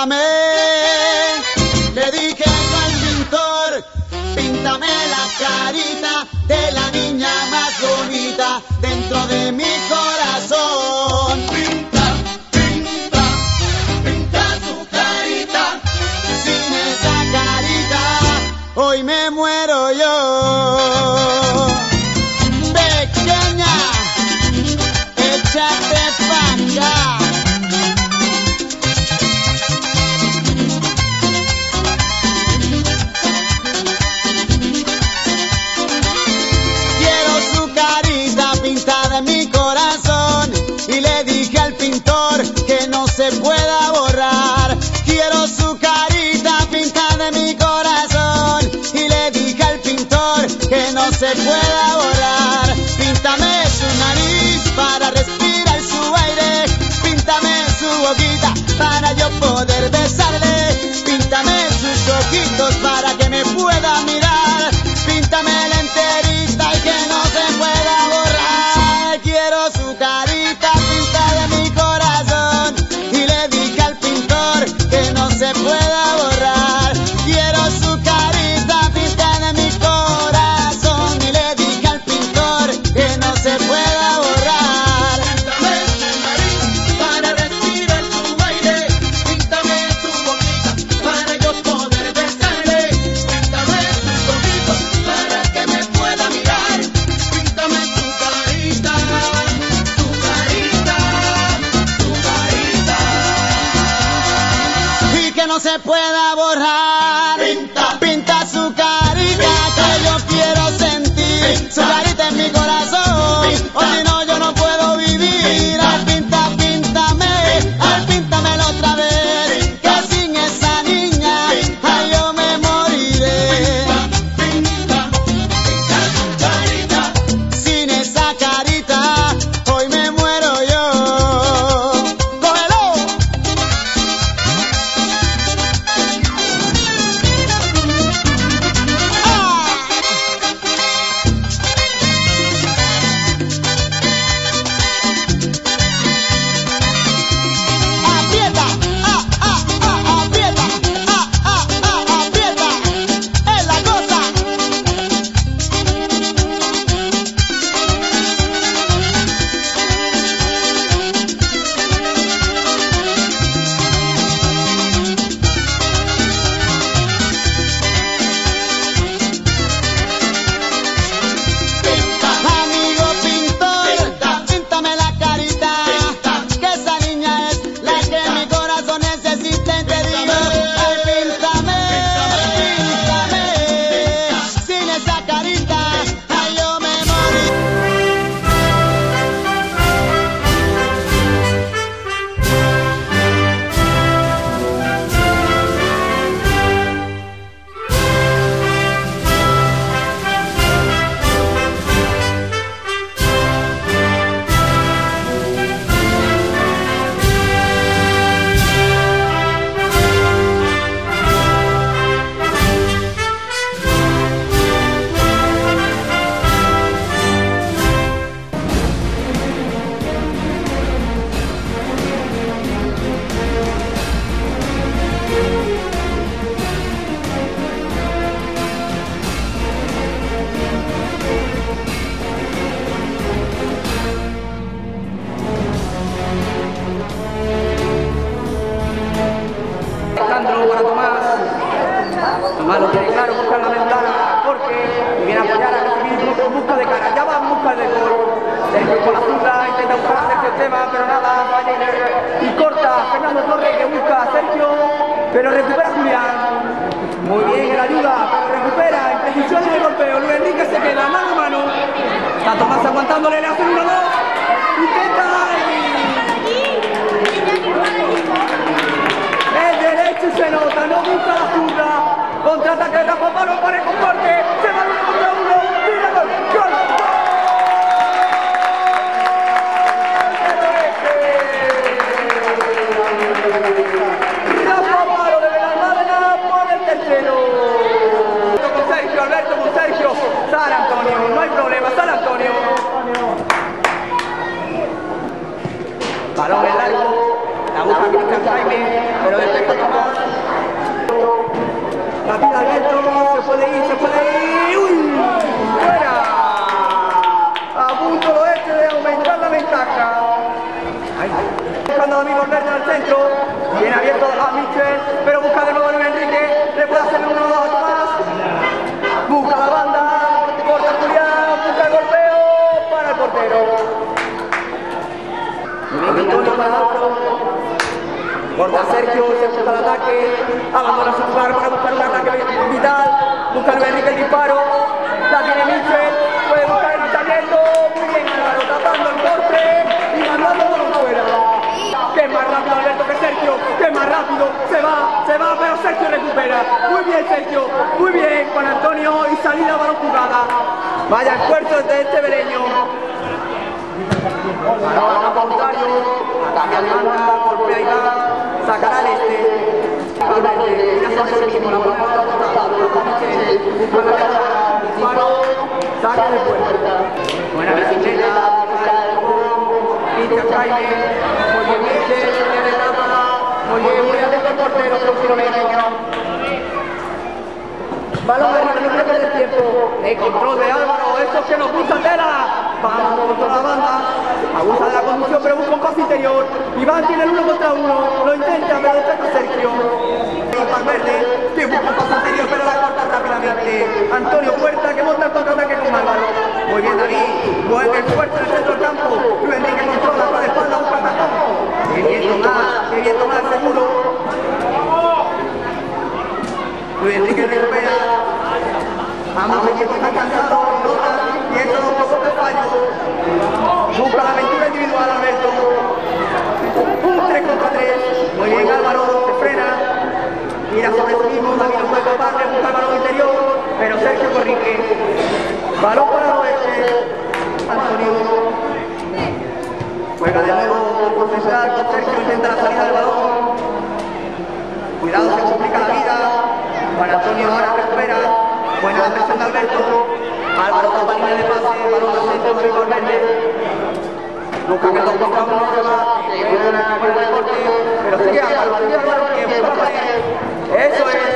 píntame. Le dije al pintor, píntame la carita de la niña más bonita dentro de mi corazón. Pinta, pinta, pinta su carita. Sin esa carita, hoy me muero yo. Pueda borrar. Quiero su carita pintada en mi corazón y le dije al pintor que no se pueda borrar. Píntame su nariz para respirar su aire. Píntame su boquita para yo poder besarle. Píntame sus ojitos para que se pueda borrar. Tomás lo tiene claro, busca la medulara porque viene a apoyar a recibir en busca de cara. Ya va en busca del gol. Sergio con la zurda, intenta buscar a Sergio Tema, pero nada, falla y- corta. Fernando Torres que busca a Sergio, pero recupera a Julián. Muy bien en ayuda, pero recupera en precisión el golpeo. Luis Enrique se queda mano a mano. Está Tomás aguantándole, le hace uno, dos. Intenta y el derecho y se nota, no busca la zurda. Contraataque de Corte. Se va uno gol. Rafa Palo de Benalmádena el tercero. Con Sergio, Alberto con Sergio. San Antonio, no hay problema, San Antonio. Balón en largo. La busca Cristian Jaime, pero despeja Tomás. puede ir, se puede ir. ¡Uy! ¡Fuera! A punto lo este de aumentar la ventaja. Ahí. Buscando David Valverde al centro. Bien abierto a Michel, pero busca de nuevo a Luis Enrique. Le puede hacer uno o dos más. Busca la banda. Corta Julián. Busca el golpeo para el portero. Corta Sergio, se busca el ataque. Abandona su lugar para buscar un ataque vital. Busca Luis Enrique el disparo. La tiene Michel. Puede buscar el lanzamiento. Muy bien, Álvaro. Tapando el corte y mandando por fuera. Que es más rápido Alberto que Sergio. Que es más rápido. Se va, se va, pero Sergio recupera. Muy bien, Sergio. Muy bien con Antonio y salida balón jugada. Vaya esfuerzo de este Bereño. Ahora contrario, cambia de golpea y va, sacará el este. Valverde, ya sabe el mismo, la bola para el costado, busca la cara, disparo, saca de puerta. Buena bicicleta, Cristian Jaime, muy bien Michel, muy bien etapa, muy bien, muy atento el portero, próximo Bereño. El control de Álvaro, eso que nos gusta Tela. Vamos con toda la banda. Abusa de la conducción, pero busca un pase interior. Iván tiene el uno contra uno. Lo intenta, pero despeja Sergio. Valverde, que busca un pase interior, pero la corta rápidamente. Antonio Puerta, que monta el contraataque con Álvaro. Muy bien, David. Vuelve el fuerte en el centro del campo. Luis Enrique controla para la espalda, busca el tacón. Que bien Tomás, que bien seguro. Luis Enrique recupera. Ambos equipos están cansados, nota, y eso no provoca el fallo. Busca la aventura individual, Alberto. Un 3 contra 3. Muy bien, Álvaro, se frena. Mira sobre sí mismo, David no fue capaz de buscar el balón interior, Sergio corrige. Balón para oeste. Antonio. Juega de nuevo con Sergio intenta la salida del balón. Cuidado, se complica la vida. Juan Antonio ahora recupera. Buena presión de Alberto. Álvaro de pase. Balón al centro. Busca que el dos contra uno. Pero sigue Álvaro, es.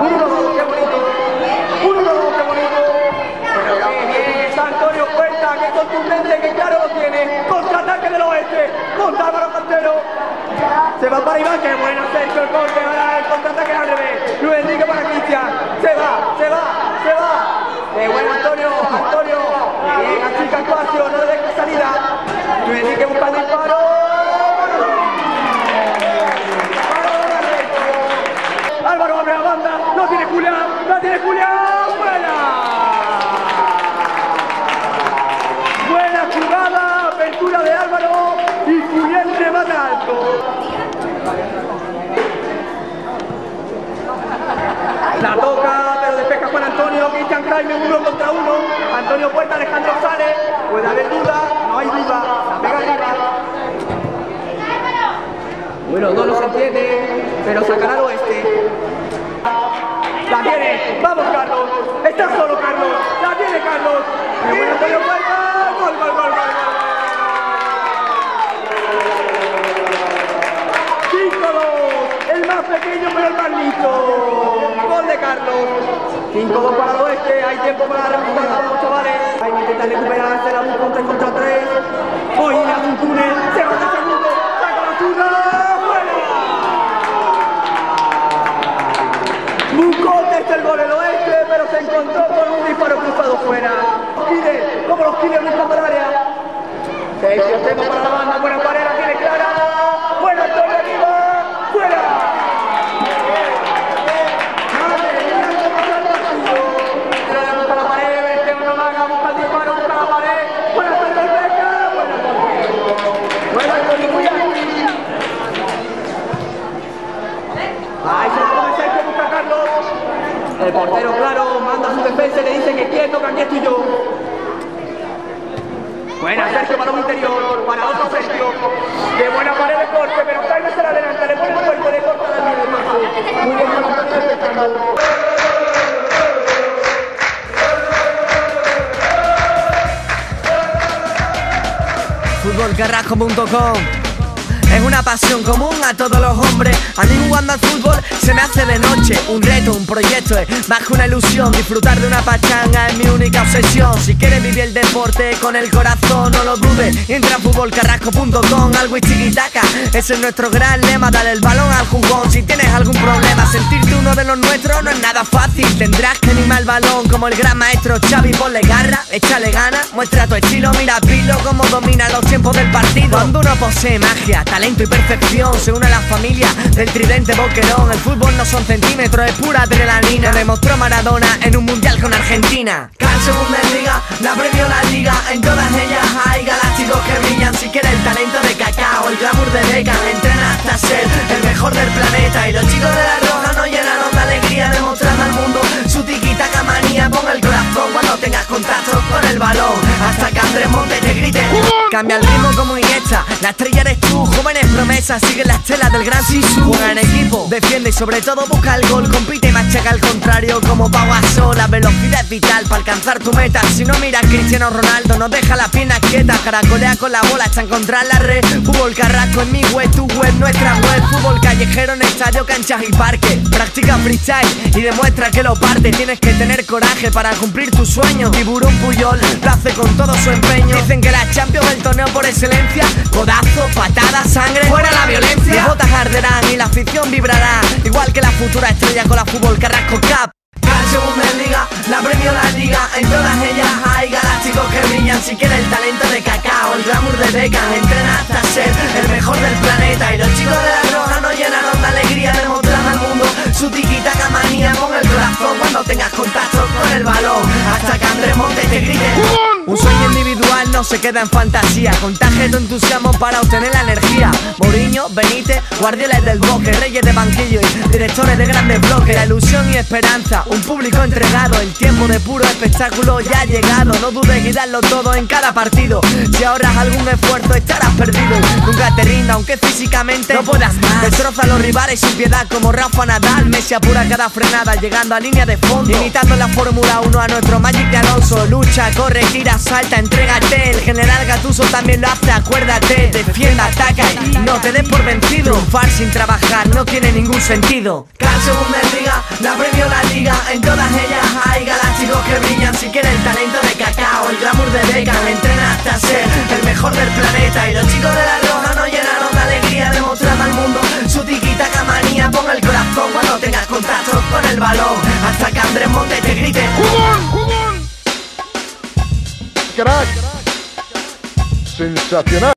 Uno, dos, qué bonito. Uno, dos, qué bonito. Pero qué bien está Antonio Puerta, que contundente, que claro lo tiene. Contraataque del oeste. Contra Álvaro Cantero. Se va para Iván, que buena Sergio el corte, ahora el contraataque al revés. Luis Enrique para Cristian. Se va, se va, se va. Qué bueno Antonio, Antonio. Bien, achica espacio, no le deja salida. Luis Enrique busca el disparo. Álvaro abre la banda, no tiene Julián, no tiene Julián, buena. Buena jugada, apertura de Álvaro y Julián remata alto. La toca, pero despeja Juan Antonio, Cristian Jaime, uno contra uno. Antonio Puerta, Alejandro sale. Puede haber duda, no hay duda. La pega arriba. Bueno, no los entiende, pero sacará al oeste. La tiene, vamos Carlos, está solo Carlos, la tiene Carlos. Bueno Antonio Puerta, gol, gol, gol, gol. gol. Más pequeño pero el más listo. Gol de Carlos. 5-2 para el oeste, hay tiempo para recuperar a los chavales. Hay que intentar recuperarse, la busca un 3 contra 3. Hoy hace un túnel, se va de segundo, saca la zurda, fuera. Buscó desde el gol el oeste, pero se encontró con un disparo cruzado fuera. Kide, como los Kide buscando el área. Sergio Semo para la banda, buena pared, tiene clara. Futbolcarrasco.com Es una pasión común a todos los hombres. A mí jugando al fútbol se me hace de noche. Un reto, un proyecto, es más una ilusión. Disfrutar de una pachanga es mi única obsesión. Si quieres vivir el deporte con el corazón, no lo dudes. Entra a fútbolcarrasco.com, algo y chiquitaca. Ese es nuestro gran lema, dale el balón al jugón. Si tienes algún problema, sentirte uno de los nuestros no es nada fácil. Tendrás que animar el balón como el gran maestro Xavi. Ponle garra, échale gana, muestra tu estilo. Mira Pilo como domina los tiempos del partido. Cuando uno posee magia, y perfección, se une a la familia del tridente boquerón. El fútbol no son centímetros, es pura adrenalina. Demostró Maradona en un mundial con Argentina. Canso Bundesliga, la premio la liga. En todas ellas hay galácticos que brillan. Si quieres el talento de cacao, el glamour de Beckham, entrena hasta ser el mejor del planeta. Y los chicos de la roja no llenaron de alegría, demostrando al mundo su tiquitaca manía. Pon el corazón cuando tengas contacto con el balón. Hasta que Andrés Monte te grite. Cambia el ritmo como Iniesta, la estrella eres tú, jóvenes promesas, sigue la estela del gran Sisu. Juega en equipo, defiende y sobre todo busca el gol, compite y machaca al contrario como Pau Gasol. La velocidad es vital para alcanzar tu meta. Si no mira Cristiano Ronaldo, no deja las piernas quietas, caracolea con la bola hasta encontrar la red. Fútbol carrasco en mi web, tu web, nuestra web. Fútbol callejero en estadio, canchas y parque. Practica freestyle y demuestra que lo parte. Tienes que tener coraje para cumplir tus sueños. Tiburón Puyol lo hace con todo su empeño. Dicen que la Champions del torneo por excelencia, codazo, patada, sangre, fuera la violencia. Las botas arderán y la afición vibrará, igual que la futura estrella con la fútbol Carrasco Cup. Calcio Bundesliga, la premio la liga, en todas ellas hay galácticos que brillan. Si quieres el talento de cacao, el glamour de Beckham, entrena hasta ser el mejor del se queda en fantasía. Contagia tu entusiasmo para obtener la energía. Mourinho, Benítez, guardianes del bosque, reyes de banquillo y directores de grandes bloques. La ilusión y esperanza, un público entregado. El tiempo de puro espectáculo ya ha llegado. No dudes en darlo todo en cada partido. Si ahorras algún esfuerzo, estarás perdido. Nunca te rinda, aunque físicamente no puedas más. Destroza a los rivales sin piedad, como Rafa Nadal. Messi apura cada frenada, llegando a línea de fondo. Imitando la Fórmula 1 a nuestro Magic de Alonso. Lucha, corre, tira, salta, entrégate. El general Gatuso también lo hace, acuérdate. Defienda, ataca y no te des por vencido. Triunfar sin trabajar no tiene ningún sentido. Calcio Bundesliga, la premio la liga. En todas ellas hay galácticos que brillan. Si quieres el talento de cacao, el glamour de Beckham, entrena hasta ser el mejor del planeta. Y los chicos de la roja no llenaron de alegría, demostrando al mundo su tiquitaca manía. Pon el corazón cuando tengas contacto con el balón, hasta que Andrés Monte te grite. Crack. and stuff, you know.